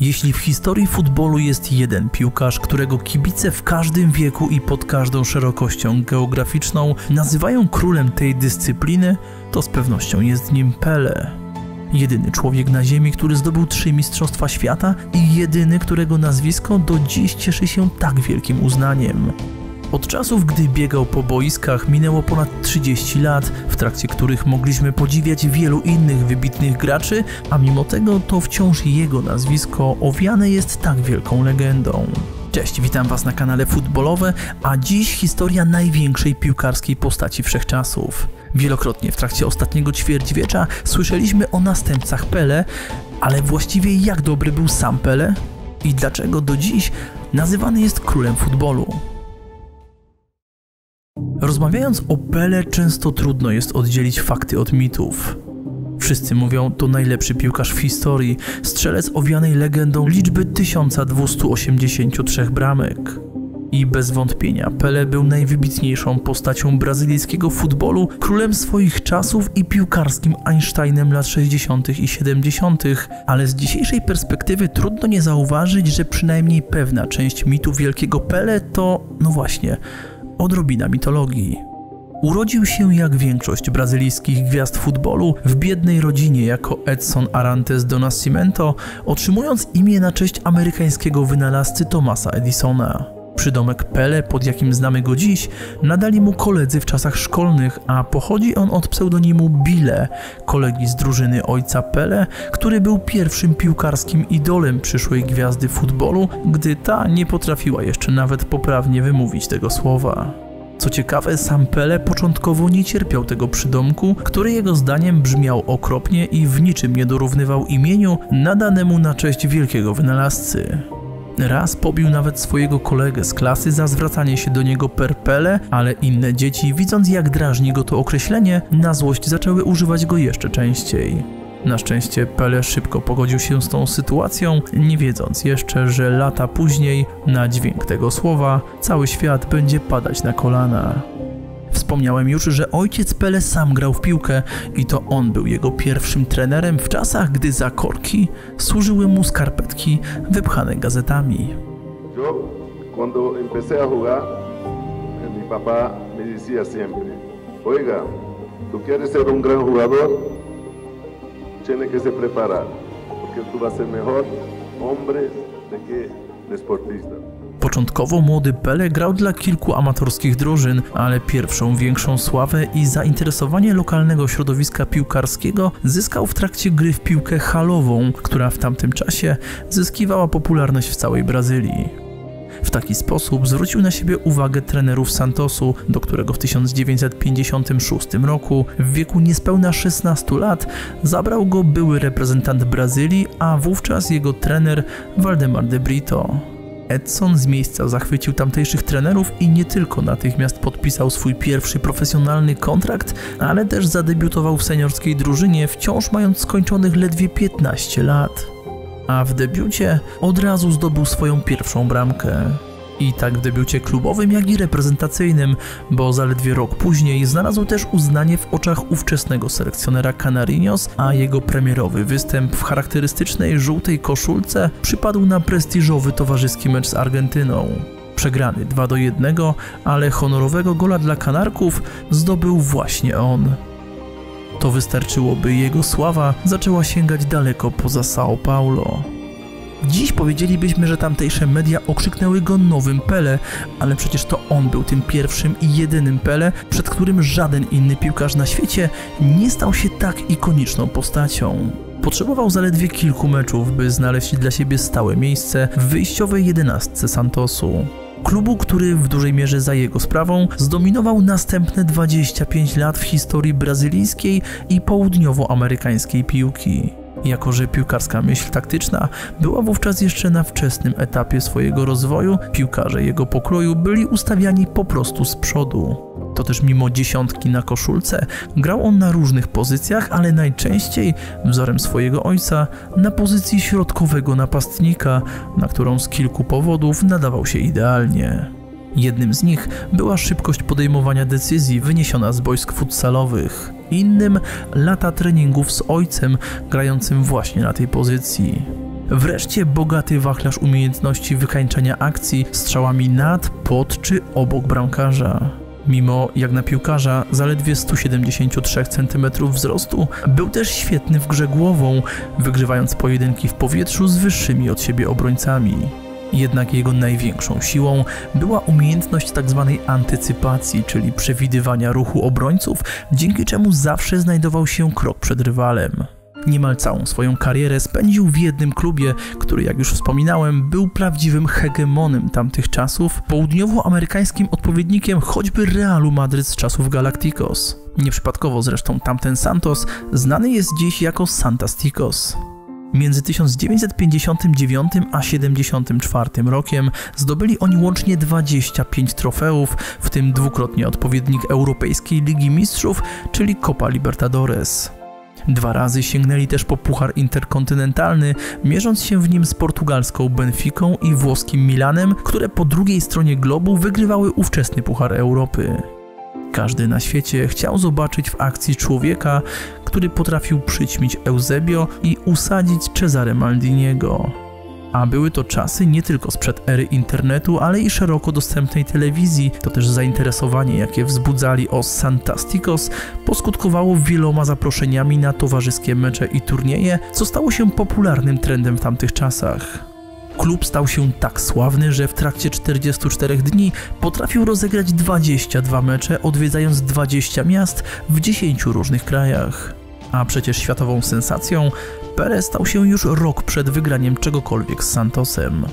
Jeśli w historii futbolu jest jeden piłkarz, którego kibice w każdym wieku i pod każdą szerokością geograficzną nazywają królem tej dyscypliny, to z pewnością jest nim Pele. Jedyny człowiek na Ziemi, który zdobył trzy Mistrzostwa Świata i jedyny, którego nazwisko do dziś cieszy się tak wielkim uznaniem. Od czasów, gdy biegał po boiskach, minęło ponad 30 lat, w trakcie których mogliśmy podziwiać wielu innych wybitnych graczy, a mimo tego to wciąż jego nazwisko owiane jest tak wielką legendą. Cześć, witam Was na kanale Futbolowe, a dziś historia największej piłkarskiej postaci wszechczasów. Wielokrotnie w trakcie ostatniego ćwierćwiecza słyszeliśmy o następcach Pele, ale właściwie jak dobry był sam Pele? I dlaczego do dziś nazywany jest królem futbolu? Rozmawiając o Pele, często trudno jest oddzielić fakty od mitów. Wszyscy mówią, to najlepszy piłkarz w historii, strzelec owianej legendą liczby 1283 bramek. I bez wątpienia Pele był najwybitniejszą postacią brazylijskiego futbolu, królem swoich czasów i piłkarskim Einsteinem lat 60. i 70., ale z dzisiejszej perspektywy trudno nie zauważyć, że przynajmniej pewna część mitu wielkiego Pele to, no właśnie, odrobina mitologii. Urodził się jak większość brazylijskich gwiazd futbolu w biednej rodzinie jako Edson Arantes do Nascimento, otrzymując imię na cześć amerykańskiego wynalazcy Thomasa Edisona. Przydomek Pele, pod jakim znamy go dziś, nadali mu koledzy w czasach szkolnych, a pochodzi on od pseudonimu Bile, kolegi z drużyny ojca Pele, który był pierwszym piłkarskim idolem przyszłej gwiazdy futbolu, gdy ta nie potrafiła jeszcze nawet poprawnie wymówić tego słowa. Co ciekawe, sam Pele początkowo nie cierpiał tego przydomku, który jego zdaniem brzmiał okropnie i w niczym nie dorównywał imieniu nadanemu na cześć wielkiego wynalazcy. Raz pobił nawet swojego kolegę z klasy za zwracanie się do niego per Pele, ale inne dzieci, widząc jak drażni go to określenie, na złość zaczęły używać go jeszcze częściej. Na szczęście Pele szybko pogodził się z tą sytuacją, nie wiedząc jeszcze, że lata później, na dźwięk tego słowa, cały świat będzie padać na kolana. Wspomniałem już, że ojciec Pele sam grał w piłkę i to on był jego pierwszym trenerem w czasach, gdy za korki służyły mu skarpetki wypchane gazetami. Yo, cuando empecé a jugar, mi papá me decía siempre, oiga, tú quieres ser un gran jugador, tienes que se preparar, porque tú vas a ser mejor hombre de que deportista. Początkowo młody Pele grał dla kilku amatorskich drużyn, ale pierwszą większą sławę i zainteresowanie lokalnego środowiska piłkarskiego zyskał w trakcie gry w piłkę halową, która w tamtym czasie zyskiwała popularność w całej Brazylii. W taki sposób zwrócił na siebie uwagę trenerów Santosu, do którego w 1956 roku, w wieku niespełna 16 lat, zabrał go były reprezentant Brazylii, a wówczas jego trener Waldemar de Brito. Edson z miejsca zachwycił tamtejszych trenerów i nie tylko natychmiast podpisał swój pierwszy profesjonalny kontrakt, ale też zadebiutował w seniorskiej drużynie, wciąż mając skończonych ledwie 15 lat. A w debiucie od razu zdobył swoją pierwszą bramkę. I tak w debiucie klubowym, jak i reprezentacyjnym, bo zaledwie rok później znalazł też uznanie w oczach ówczesnego selekcjonera Canarinos, a jego premierowy występ w charakterystycznej żółtej koszulce przypadł na prestiżowy towarzyski mecz z Argentyną. Przegrany 2 do 1, ale honorowego gola dla Kanarków zdobył właśnie on. To wystarczyło, by jego sława zaczęła sięgać daleko poza São Paulo. Dziś powiedzielibyśmy, że tamtejsze media okrzyknęły go nowym Pele, ale przecież to on był tym pierwszym i jedynym Pele, przed którym żaden inny piłkarz na świecie nie stał się tak ikoniczną postacią. Potrzebował zaledwie kilku meczów, by znaleźć dla siebie stałe miejsce w wyjściowej jedenastce Santosu. Klubu, który w dużej mierze za jego sprawą zdominował następne 25 lat w historii brazylijskiej i południowoamerykańskiej piłki. Jako, że piłkarska myśl taktyczna była wówczas jeszcze na wczesnym etapie swojego rozwoju, piłkarze jego pokroju byli ustawiani po prostu z przodu. To też mimo dziesiątki na koszulce, grał on na różnych pozycjach, ale najczęściej, wzorem swojego ojca, na pozycji środkowego napastnika, na którą z kilku powodów nadawał się idealnie. Jednym z nich była szybkość podejmowania decyzji wyniesiona z boisk futsalowych. Innym lata treningów z ojcem grającym właśnie na tej pozycji. Wreszcie bogaty wachlarz umiejętności wykańczania akcji strzałami nad, pod czy obok bramkarza. Mimo jak na piłkarza zaledwie 173 cm wzrostu, był też świetny w grze głową, wygrywając pojedynki w powietrzu z wyższymi od siebie obrońcami. Jednak jego największą siłą była umiejętność tzw. Tak antycypacji, czyli przewidywania ruchu obrońców, dzięki czemu zawsze znajdował się krok przed rywalem. Niemal całą swoją karierę spędził w jednym klubie, który, jak już wspominałem, był prawdziwym hegemonem tamtych czasów, południowoamerykańskim odpowiednikiem choćby Realu Madryt z czasów Galacticos. Nieprzypadkowo zresztą tamten Santos znany jest dziś jako Santasticos. Między 1959 a 1974 rokiem zdobyli oni łącznie 25 trofeów, w tym dwukrotnie odpowiednik Europejskiej Ligi Mistrzów, czyli Copa Libertadores. Dwa razy sięgnęli też po puchar interkontynentalny, mierząc się w nim z portugalską Benficą i włoskim Milanem, które po drugiej stronie globu wygrywały ówczesny puchar Europy. Każdy na świecie chciał zobaczyć w akcji człowieka, który potrafił przyćmić Eusebio i usadzić Cezare Maldiniego. A były to czasy nie tylko sprzed ery internetu, ale i szeroko dostępnej telewizji. To też zainteresowanie, jakie wzbudzali o Santasticos, poskutkowało wieloma zaproszeniami na towarzyskie mecze i turnieje, co stało się popularnym trendem w tamtych czasach. Klub stał się tak sławny, że w trakcie 44 dni potrafił rozegrać 22 mecze, odwiedzając 20 miast w 10 różnych krajach. A przecież światową sensacją Pele stał się już rok przed wygraniem czegokolwiek z Santosem.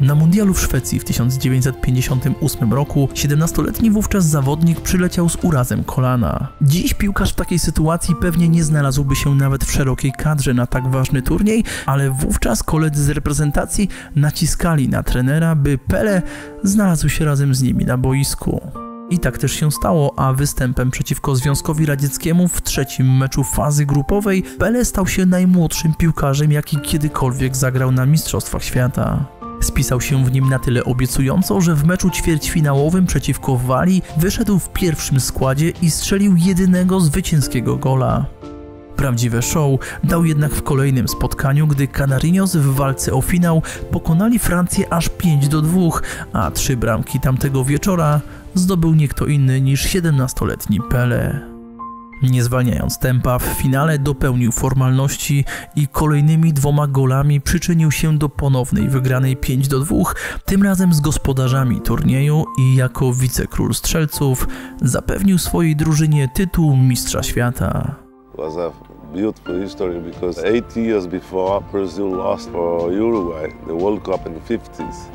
Na mundialu w Szwecji w 1958 roku 17-letni wówczas zawodnik przyleciał z urazem kolana. Dziś piłkarz w takiej sytuacji pewnie nie znalazłby się nawet w szerokiej kadrze na tak ważny turniej, ale wówczas koledzy z reprezentacji naciskali na trenera, by Pele znalazł się razem z nimi na boisku. I tak też się stało, a występem przeciwko Związkowi Radzieckiemu w trzecim meczu fazy grupowej Pele stał się najmłodszym piłkarzem, jaki kiedykolwiek zagrał na Mistrzostwach Świata. Spisał się w nim na tyle obiecująco, że w meczu ćwierćfinałowym przeciwko Walii wyszedł w pierwszym składzie i strzelił jedynego zwycięskiego gola. Prawdziwe show dał jednak w kolejnym spotkaniu, gdy Canarinos w walce o finał pokonali Francję aż 5 do 2, a trzy bramki tamtego wieczora zdobył nie kto inny niż 17-letni Pele. Nie zwalniając tempa, w finale dopełnił formalności i kolejnymi dwoma golami przyczynił się do ponownej wygranej 5 do 2, tym razem z gospodarzami turnieju i jako wicekról strzelców zapewnił swojej drużynie tytuł Mistrza Świata. Was a beautiful history because eight years before Brazil lost for Uruguay the World Cup in the 50s.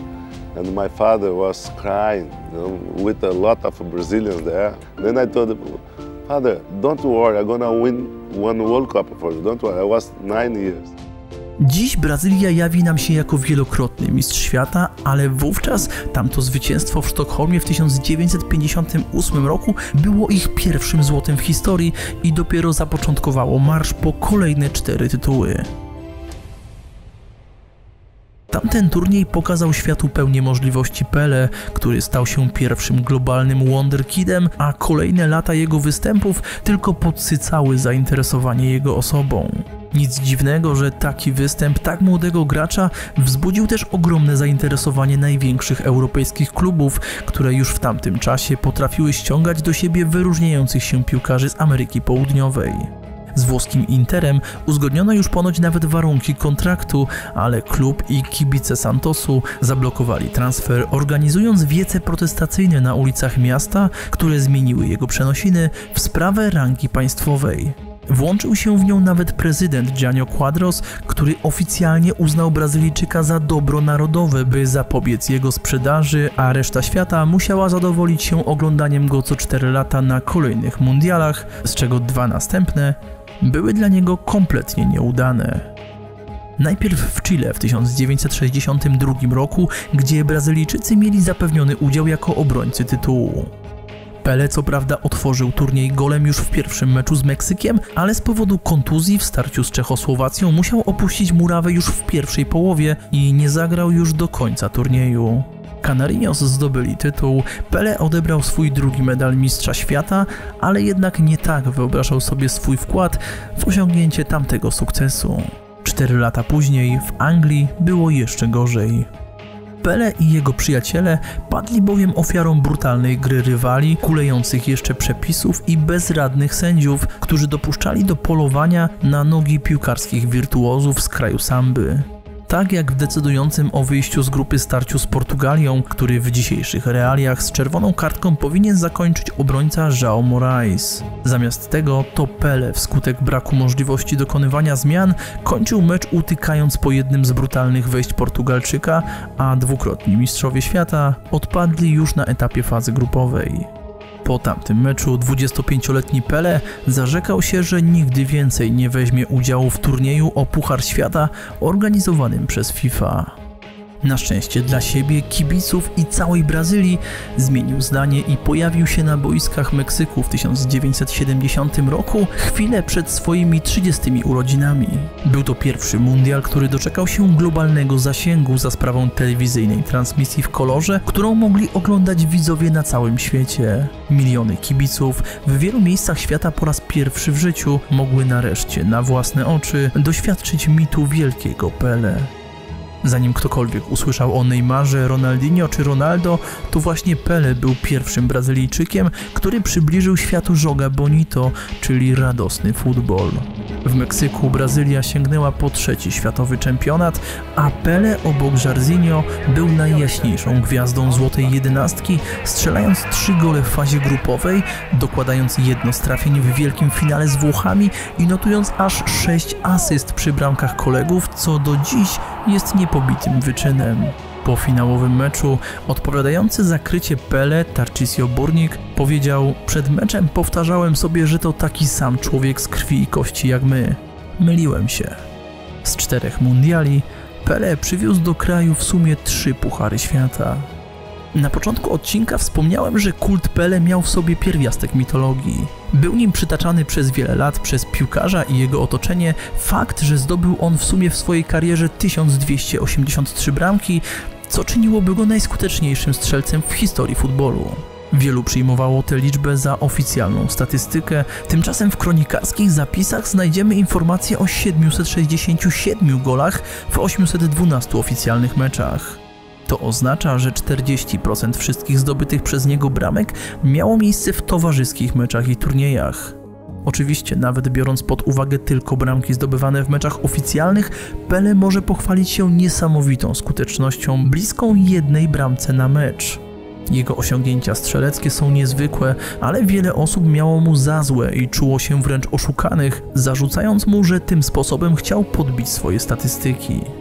and my father was crying you know, with a lot of Brazilians there. Then I told him, Father, don't worry, I'm gonna win one World Cup for you. Don't worry, I was nine years. Dziś Brazylia jawi nam się jako wielokrotny mistrz świata, ale wówczas tamto zwycięstwo w Sztokholmie w 1958 roku było ich pierwszym złotem w historii i dopiero zapoczątkowało marsz po kolejne cztery tytuły. Tamten turniej pokazał światu pełnię możliwości Pele, który stał się pierwszym globalnym wonderkidem, a kolejne lata jego występów tylko podsycały zainteresowanie jego osobą. Nic dziwnego, że taki występ tak młodego gracza wzbudził też ogromne zainteresowanie największych europejskich klubów, które już w tamtym czasie potrafiły ściągać do siebie wyróżniających się piłkarzy z Ameryki Południowej. Z włoskim Interem uzgodniono już ponoć nawet warunki kontraktu, ale klub i kibice Santosu zablokowali transfer, organizując wiece protestacyjne na ulicach miasta, które zmieniły jego przenosiny w sprawę rangi państwowej. Włączył się w nią nawet prezydent Gianni Quadros, który oficjalnie uznał Brazylijczyka za dobro narodowe, by zapobiec jego sprzedaży, a reszta świata musiała zadowolić się oglądaniem go co 4 lata na kolejnych mundialach, z czego dwa następne były dla niego kompletnie nieudane. Najpierw w Chile w 1962 roku, gdzie Brazylijczycy mieli zapewniony udział jako obrońcy tytułu. Pele co prawda otworzył turniej golem już w pierwszym meczu z Meksykiem, ale z powodu kontuzji w starciu z Czechosłowacją musiał opuścić murawę już w pierwszej połowie i nie zagrał już do końca turnieju. Canarinos zdobyli tytuł, Pele odebrał swój drugi medal Mistrza Świata, ale jednak nie tak wyobrażał sobie swój wkład w osiągnięcie tamtego sukcesu. Cztery lata później w Anglii było jeszcze gorzej. Pele i jego przyjaciele padli bowiem ofiarą brutalnej gry rywali, kulejących jeszcze przepisów i bezradnych sędziów, którzy dopuszczali do polowania na nogi piłkarskich wirtuozów z kraju samby tak jak w decydującym o wyjściu z grupy starciu z Portugalią, który w dzisiejszych realiach z czerwoną kartką powinien zakończyć obrońca João Moraes. Zamiast tego to Pele wskutek braku możliwości dokonywania zmian kończył mecz utykając po jednym z brutalnych wejść Portugalczyka, a dwukrotni mistrzowie świata odpadli już na etapie fazy grupowej. Po tamtym meczu 25-letni Pele zarzekał się, że nigdy więcej nie weźmie udziału w turnieju o Puchar Świata organizowanym przez FIFA. Na szczęście dla siebie, kibiców i całej Brazylii zmienił zdanie i pojawił się na boiskach Meksyku w 1970 roku, chwilę przed swoimi 30 urodzinami. Był to pierwszy mundial, który doczekał się globalnego zasięgu za sprawą telewizyjnej transmisji w kolorze, którą mogli oglądać widzowie na całym świecie. Miliony kibiców w wielu miejscach świata po raz pierwszy w życiu mogły nareszcie na własne oczy doświadczyć mitu wielkiego Pele. Zanim ktokolwiek usłyszał o Neymarze, Ronaldinho czy Ronaldo, to właśnie Pele był pierwszym Brazylijczykiem, który przybliżył światu Joga Bonito, czyli radosny futbol. W Meksyku Brazylia sięgnęła po trzeci światowy czempionat, a Pele obok Jarzinho był najjaśniejszą gwiazdą złotej jedenastki, strzelając trzy gole w fazie grupowej, dokładając jedno z trafień w wielkim finale z Włochami i notując aż sześć asyst przy bramkach kolegów, co do dziś jest niepobitym wyczynem. Po finałowym meczu odpowiadający za krycie Pele, Tarcisio Burnik, powiedział Przed meczem powtarzałem sobie, że to taki sam człowiek z krwi i kości jak my. Myliłem się. Z czterech mundiali Pele przywiózł do kraju w sumie trzy puchary świata. Na początku odcinka wspomniałem, że kult Pele miał w sobie pierwiastek mitologii. Był nim przytaczany przez wiele lat przez piłkarza i jego otoczenie fakt, że zdobył on w sumie w swojej karierze 1283 bramki, co czyniłoby go najskuteczniejszym strzelcem w historii futbolu. Wielu przyjmowało tę liczbę za oficjalną statystykę, tymczasem w kronikarskich zapisach znajdziemy informacje o 767 golach w 812 oficjalnych meczach. To oznacza, że 40% wszystkich zdobytych przez niego bramek miało miejsce w towarzyskich meczach i turniejach. Oczywiście, nawet biorąc pod uwagę tylko bramki zdobywane w meczach oficjalnych, Pele może pochwalić się niesamowitą skutecznością, bliską jednej bramce na mecz. Jego osiągnięcia strzeleckie są niezwykłe, ale wiele osób miało mu za złe i czuło się wręcz oszukanych, zarzucając mu, że tym sposobem chciał podbić swoje statystyki.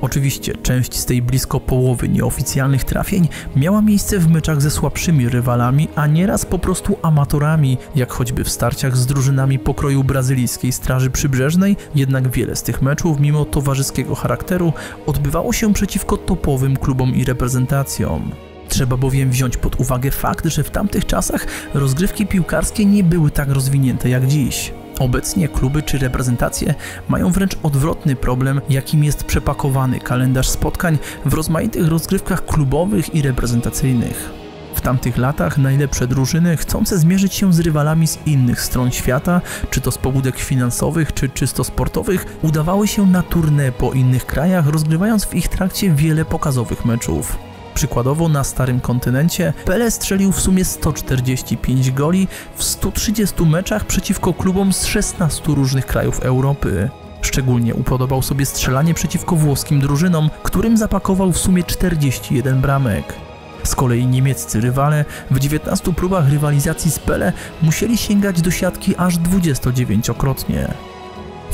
Oczywiście część z tej blisko połowy nieoficjalnych trafień miała miejsce w meczach ze słabszymi rywalami, a nieraz po prostu amatorami, jak choćby w starciach z drużynami pokroju brazylijskiej Straży Przybrzeżnej, jednak wiele z tych meczów, mimo towarzyskiego charakteru, odbywało się przeciwko topowym klubom i reprezentacjom. Trzeba bowiem wziąć pod uwagę fakt, że w tamtych czasach rozgrywki piłkarskie nie były tak rozwinięte jak dziś. Obecnie kluby czy reprezentacje mają wręcz odwrotny problem, jakim jest przepakowany kalendarz spotkań w rozmaitych rozgrywkach klubowych i reprezentacyjnych. W tamtych latach najlepsze drużyny, chcące zmierzyć się z rywalami z innych stron świata, czy to z pobudek finansowych, czy czysto sportowych, udawały się na tournée po innych krajach, rozgrywając w ich trakcie wiele pokazowych meczów. Przykładowo na starym kontynencie Pele strzelił w sumie 145 goli w 130 meczach przeciwko klubom z 16 różnych krajów Europy. Szczególnie upodobał sobie strzelanie przeciwko włoskim drużynom, którym zapakował w sumie 41 bramek. Z kolei niemieccy rywale w 19 próbach rywalizacji z Pele musieli sięgać do siatki aż 29-krotnie.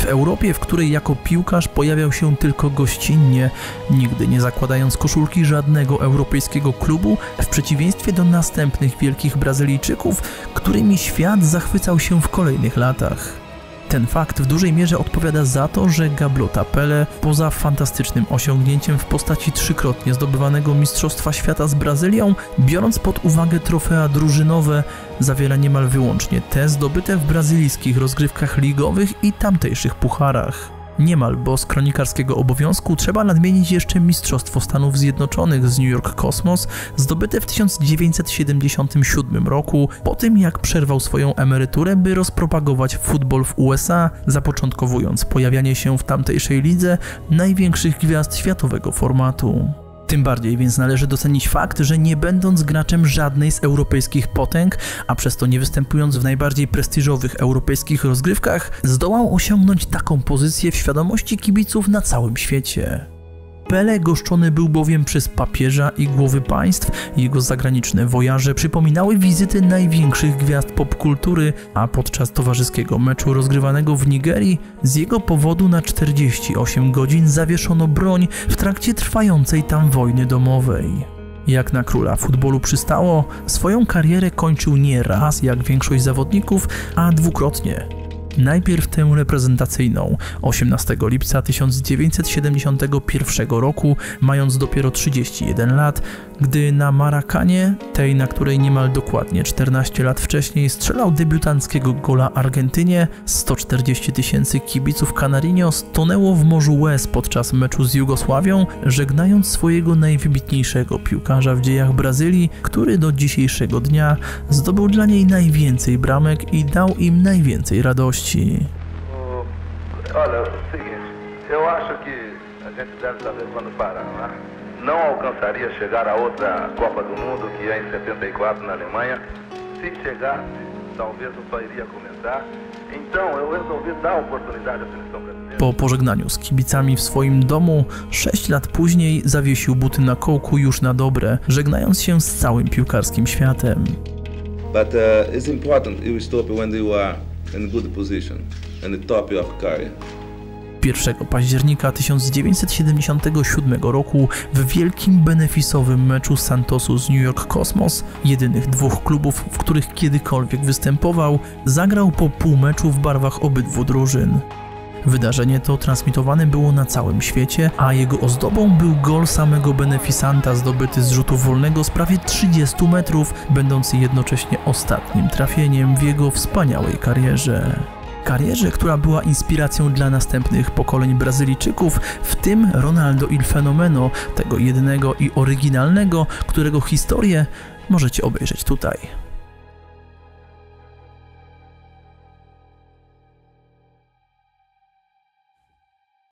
W Europie, w której jako piłkarz pojawiał się tylko gościnnie, nigdy nie zakładając koszulki żadnego europejskiego klubu, w przeciwieństwie do następnych wielkich Brazylijczyków, którymi świat zachwycał się w kolejnych latach. Ten fakt w dużej mierze odpowiada za to, że Gablota Pele, poza fantastycznym osiągnięciem w postaci trzykrotnie zdobywanego Mistrzostwa Świata z Brazylią, biorąc pod uwagę trofea drużynowe, zawiera niemal wyłącznie te zdobyte w brazylijskich rozgrywkach ligowych i tamtejszych pucharach. Niemal, bo z kronikarskiego obowiązku trzeba nadmienić jeszcze Mistrzostwo Stanów Zjednoczonych z New York Cosmos, zdobyte w 1977 roku, po tym jak przerwał swoją emeryturę, by rozpropagować futbol w USA, zapoczątkowując pojawianie się w tamtejszej lidze największych gwiazd światowego formatu. Tym bardziej więc należy docenić fakt, że nie będąc graczem żadnej z europejskich potęg, a przez to nie występując w najbardziej prestiżowych europejskich rozgrywkach, zdołał osiągnąć taką pozycję w świadomości kibiców na całym świecie. Pele goszczony był bowiem przez papieża i głowy państw, jego zagraniczne wojaże przypominały wizyty największych gwiazd popkultury, a podczas towarzyskiego meczu rozgrywanego w Nigerii z jego powodu na 48 godzin zawieszono broń w trakcie trwającej tam wojny domowej. Jak na króla futbolu przystało, swoją karierę kończył nie raz jak większość zawodników, a dwukrotnie. Najpierw tę reprezentacyjną 18 lipca 1971 roku, mając dopiero 31 lat, gdy na Marakanie, tej na której niemal dokładnie 14 lat wcześniej strzelał debiutanckiego gola Argentynie, 140 tysięcy kibiców Canarinho stonęło w morzu łez podczas meczu z Jugosławią, żegnając swojego najwybitniejszego piłkarza w dziejach Brazylii, który do dzisiejszego dnia zdobył dla niej najwięcej bramek i dał im najwięcej radości. Olha, é o seguinte, eu acho que a gente deve saber quando parar, né? Não alcançaria chegar a outra Copa do Mundo, que é em 74 na Alemanha. Se chegasse, talvez eu só iria começar. Então eu resolvi dar oportunidade à seleção brasileira. Po pożegnaniu z kibicami w swoim domu, sześć lat później zawiesił buty na kołku już na dobre, żegnając się z całym piłkarskim światem. But uh, it's important you stop when you are in a good position, the top of career. 1 października 1977 roku w wielkim benefisowym meczu Santosu z New York Cosmos, jedynych dwóch klubów, w których kiedykolwiek występował, zagrał po pół meczu w barwach obydwu drużyn. Wydarzenie to transmitowane było na całym świecie, a jego ozdobą był gol samego beneficanta zdobyty z rzutu wolnego z prawie 30 metrów, będący jednocześnie ostatnim trafieniem w jego wspaniałej karierze karierze, która była inspiracją dla następnych pokoleń Brazylijczyków, w tym Ronaldo il Fenomeno, tego jednego i oryginalnego, którego historię możecie obejrzeć tutaj.